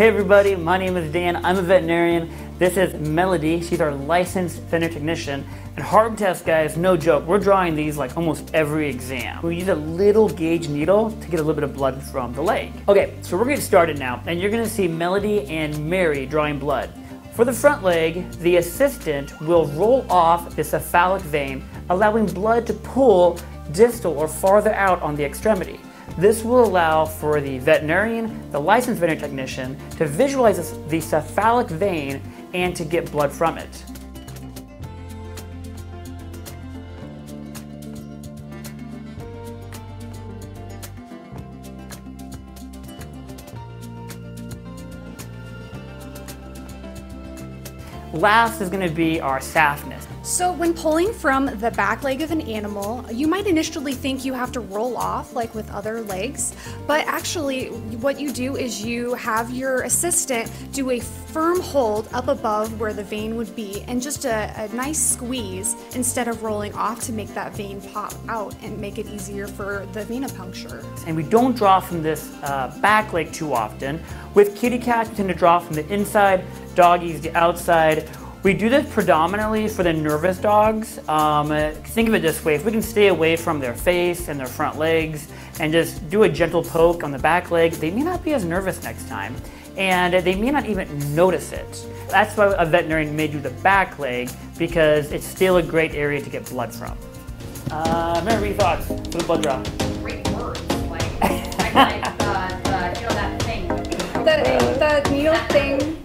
Hey everybody, my name is Dan. I'm a veterinarian. This is Melody. She's our licensed veterinary technician. And heartworm test, guys, no joke. We're drawing these like almost every exam. We use a little gauge needle to get a little bit of blood from the leg. Okay, so we're getting started now, and you're gonna see Melody and Mary drawing blood. For the front leg, the assistant will roll off the cephalic vein, allowing blood to pool distal or farther out on the extremity. This will allow for the veterinarian, the licensed veterinary technician, to visualize the cephalic vein and to get blood from it. Last is going to be our saphenous. So when pulling from the back leg of an animal, you might initially think you have to roll off like with other legs, but actually what you do is you have your assistant do a firm hold up above where the vein would be and just a, a nice squeeze instead of rolling off to make that vein pop out and make it easier for the venipuncture. And we don't draw from this uh, back leg too often. With kitty cats, we tend to draw from the inside, doggies the outside, we do this predominantly for the nervous dogs. Um, think of it this way, if we can stay away from their face and their front legs and just do a gentle poke on the back leg, they may not be as nervous next time and they may not even notice it. That's why a veterinarian may do the back leg because it's still a great area to get blood from. Uh, Mary, what are your thoughts for the blood draw? Great words, like, I like the, the, you know, that thing. The, the needle thing